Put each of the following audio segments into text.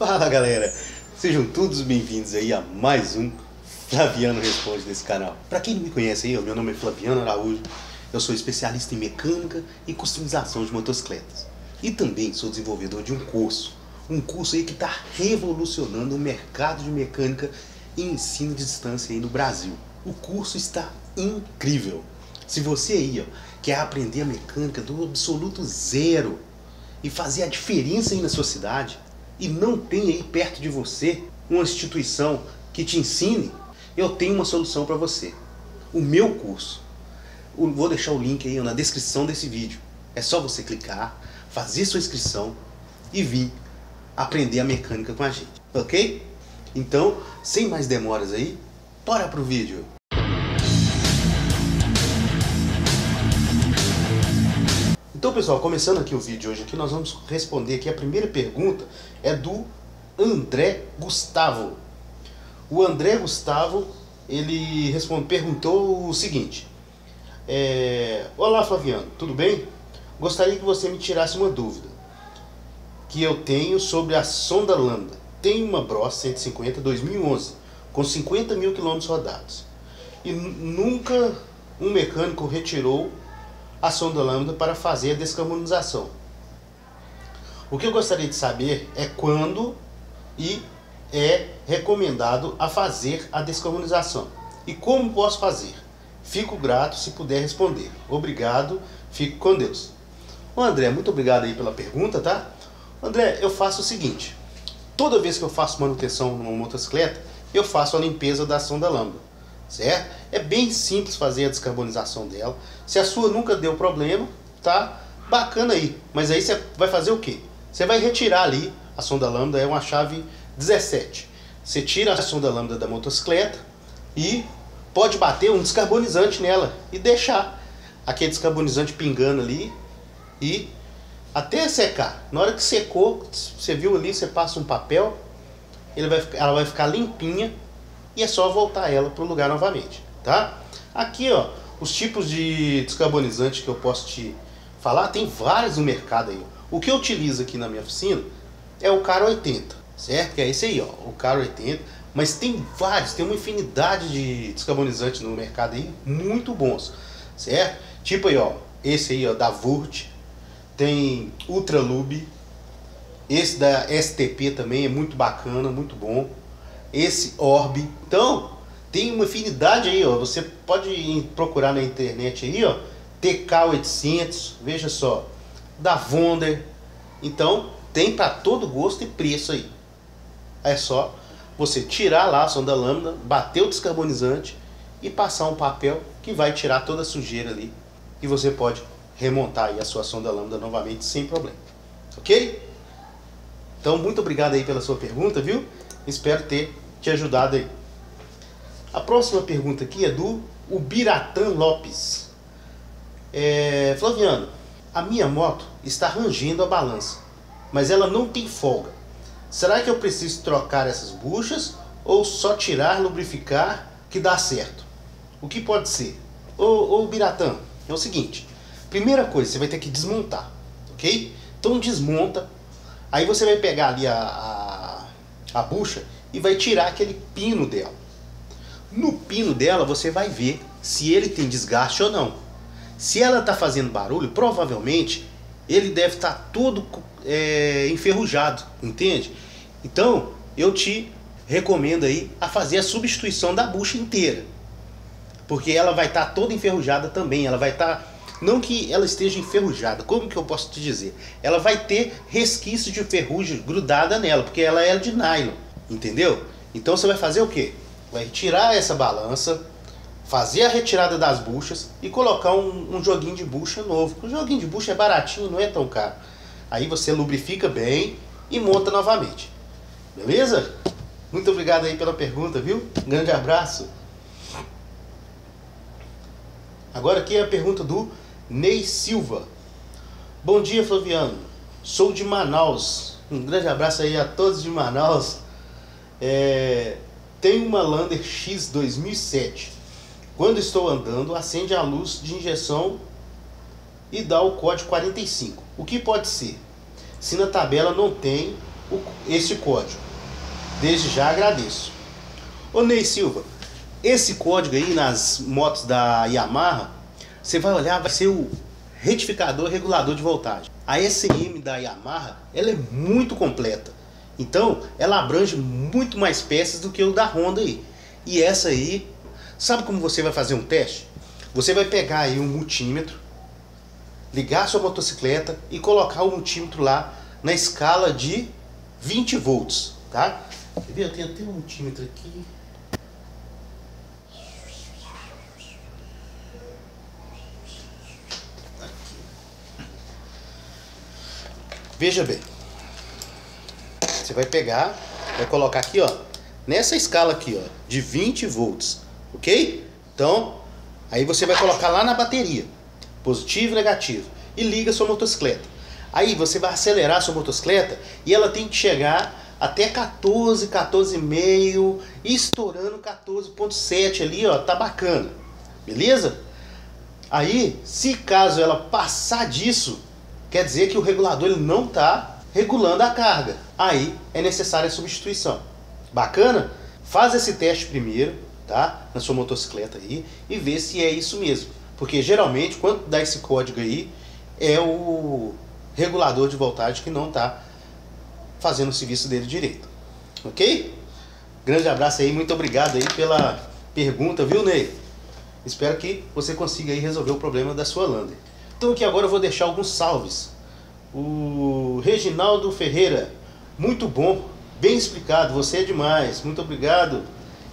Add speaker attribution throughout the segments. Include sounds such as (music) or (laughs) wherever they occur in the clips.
Speaker 1: Fala galera, sejam todos bem-vindos aí a mais um Flaviano Responde desse canal. Para quem não me conhece aí, meu nome é Flaviano Araújo, eu sou especialista em mecânica e customização de motocicletas. E também sou desenvolvedor de um curso, um curso aí que está revolucionando o mercado de mecânica e ensino de distância aí no Brasil. O curso está incrível. Se você aí ó, quer aprender a mecânica do absoluto zero e fazer a diferença aí na sua cidade e não tem aí perto de você uma instituição que te ensine, eu tenho uma solução para você. O meu curso. Vou deixar o link aí na descrição desse vídeo. É só você clicar, fazer sua inscrição e vir aprender a mecânica com a gente, ok? Então, sem mais demoras aí, bora pro vídeo! Então pessoal, começando aqui o vídeo hoje aqui, nós vamos responder aqui a primeira pergunta é do André Gustavo. O André Gustavo, ele responde, perguntou o seguinte, é, Olá Flaviano, tudo bem? Gostaria que você me tirasse uma dúvida que eu tenho sobre a sonda Lambda. Tem uma Bros 150 2011 com 50 mil quilômetros rodados e nunca um mecânico retirou a sonda lambda para fazer a descarbonização. O que eu gostaria de saber é quando e é recomendado a fazer a descarbonização e como posso fazer. Fico grato se puder responder. Obrigado, fico com Deus. Ô André, muito obrigado aí pela pergunta, tá? André, eu faço o seguinte, toda vez que eu faço manutenção numa motocicleta, eu faço a limpeza da sonda lambda certo? É bem simples fazer a descarbonização dela. Se a sua nunca deu problema, tá bacana aí. Mas aí você vai fazer o quê? Você vai retirar ali, a sonda lambda é uma chave 17. Você tira a sonda lambda da motocicleta e pode bater um descarbonizante nela e deixar aquele descarbonizante pingando ali e até secar. Na hora que secou, você viu ali, você passa um papel, vai, ela vai ficar limpinha e é só voltar ela para o lugar novamente, tá? Aqui, ó, os tipos de descarbonizante que eu posso te falar, tem vários no mercado aí. O que eu utilizo aqui na minha oficina é o Caro 80, certo? Que é esse aí, ó, o Caro 80. Mas tem vários, tem uma infinidade de descarbonizantes no mercado aí, muito bons, certo? Tipo aí, ó, esse aí, ó, da Vurt, tem Ultralube, esse da STP também é muito bacana, muito bom esse orbe. Então, tem uma afinidade aí, ó. Você pode procurar na internet aí, ó. TK800, veja só, da Wonder. Então, tem para todo gosto e preço aí. É só você tirar lá a sonda lâmina, bater o descarbonizante e passar um papel que vai tirar toda a sujeira ali. E você pode remontar aí a sua sonda lambda novamente sem problema. Ok? Então, muito obrigado aí pela sua pergunta, viu? Espero ter te ajudado aí. A próxima pergunta aqui é do Ubiratan Lopes. É, Flaviano, a minha moto está rangendo a balança, mas ela não tem folga. Será que eu preciso trocar essas buchas ou só tirar, lubrificar que dá certo? O que pode ser? Ô, ô Biratã, é o seguinte. Primeira coisa, você vai ter que desmontar, ok? Então desmonta, aí você vai pegar ali a, a, a bucha e vai tirar aquele pino dela. No pino dela você vai ver se ele tem desgaste ou não. Se ela está fazendo barulho, provavelmente ele deve estar tá todo é, enferrujado, entende? Então eu te recomendo aí a fazer a substituição da bucha inteira, porque ela vai estar tá toda enferrujada também. Ela vai estar tá, não que ela esteja enferrujada, como que eu posso te dizer? Ela vai ter resquício de ferrugem grudada nela, porque ela é de nylon. Entendeu? Então você vai fazer o quê? Vai tirar essa balança, fazer a retirada das buchas e colocar um, um joguinho de bucha novo. O joguinho de bucha é baratinho, não é tão caro. Aí você lubrifica bem e monta novamente. Beleza? Muito obrigado aí pela pergunta, viu? Grande abraço. Agora aqui é a pergunta do Ney Silva. Bom dia, Flaviano. Sou de Manaus. Um grande abraço aí a todos de Manaus. É, tem uma Lander X 2007. Quando estou andando, acende a luz de injeção e dá o código 45. O que pode ser? Se na tabela não tem esse código. Desde já agradeço. Ô Ney Silva, esse código aí nas motos da Yamaha, você vai olhar, vai ser o retificador regulador de voltagem. A SM da Yamaha, ela é muito completa. Então, ela abrange muito mais peças do que o da Honda aí. E essa aí, sabe como você vai fazer um teste? Você vai pegar aí um multímetro, ligar sua motocicleta e colocar o multímetro lá na escala de 20 volts, tá? Quer ver? Eu tenho até um multímetro aqui. Veja bem. Você vai pegar, vai colocar aqui, ó, nessa escala aqui, ó, de 20 volts, ok? Então, aí você vai colocar lá na bateria, positivo e negativo, e liga sua motocicleta. Aí você vai acelerar sua motocicleta e ela tem que chegar até 14, 14,5, estourando 14,7 ali, ó, tá bacana, beleza? Aí, se caso ela passar disso, quer dizer que o regulador ele não está regulando a carga. Aí é necessária a substituição. Bacana? Faz esse teste primeiro, tá? Na sua motocicleta aí e vê se é isso mesmo. Porque geralmente quando dá esse código aí é o regulador de voltagem que não está fazendo o serviço dele direito. Ok? Grande abraço aí, muito obrigado aí pela pergunta, viu Ney? Espero que você consiga aí resolver o problema da sua Lander. Então aqui agora eu vou deixar alguns salves. O Reginaldo Ferreira, muito bom, bem explicado, você é demais, muito obrigado.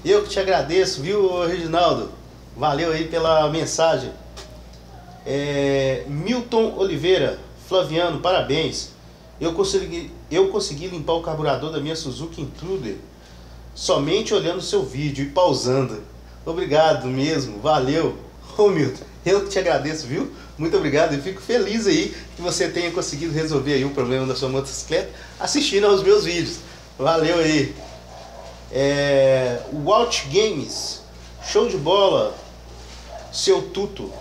Speaker 1: Eu que te agradeço, viu Reginaldo? Valeu aí pela mensagem. É, Milton Oliveira, Flaviano, parabéns. Eu consegui, eu consegui limpar o carburador da minha Suzuki Intruder somente olhando seu vídeo e pausando. Obrigado mesmo, valeu. Ô Milton, eu que te agradeço, viu? Muito obrigado e fico feliz aí que você tenha conseguido resolver aí o problema da sua motocicleta assistindo aos meus vídeos. Valeu aí. É, Walt Games, show de bola. Seu tuto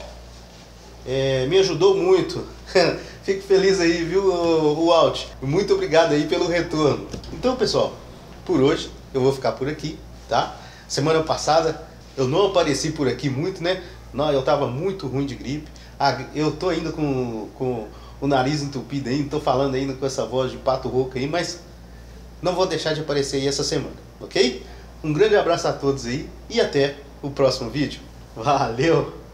Speaker 1: é, me ajudou muito. (laughs) Fico feliz aí, viu, Walt? Muito obrigado aí pelo retorno. Então, pessoal, por hoje eu vou ficar por aqui, tá? Semana passada eu não apareci por aqui muito, né? Não, eu tava muito ruim de gripe. Ah, eu tô ainda com, com o nariz entupido ainda, tô falando ainda com essa voz de pato rouco aí, mas não vou deixar de aparecer aí essa semana, ok? Um grande abraço a todos aí e até o próximo vídeo. Valeu!